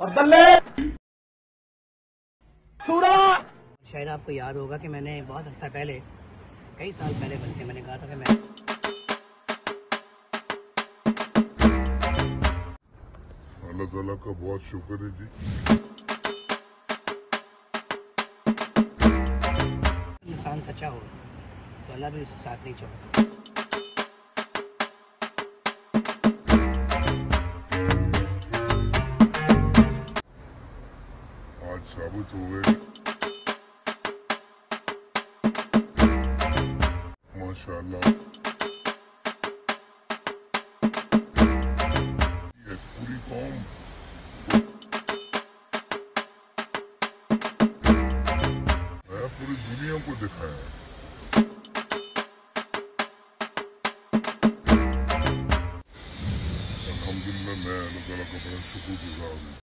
और बल्ले! छुड़ा शायद आपको याद होगा कि मैंने बहुत अर्सा पहले कई साल पहले बल्कि मैंने कहा था कि मैं अल्लाह ताला का बहुत शुक्र है जी। इंसान सच्चा हो तो अल्लाह भी उसके साथ नहीं छोड़ता। आज साबित हो गए। माशाल्लाह। पूरी कौम। पूरी दुनिया को दिखाया। अल्हम्दुलिल्लाह, मैं अल्लाह ताला का बड़ा शुक्र हूँ।